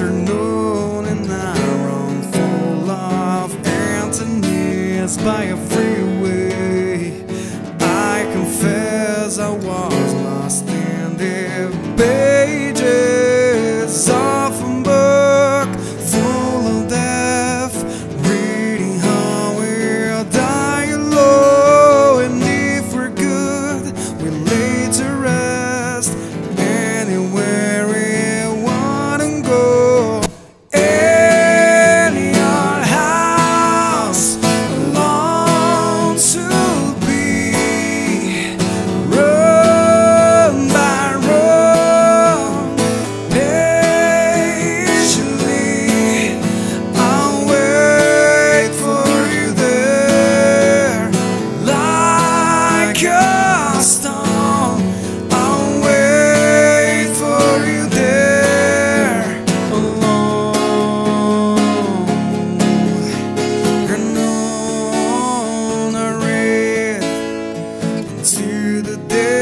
afternoon in a room full of Anthony's by a freeway. I confess I was lost in the bed. De.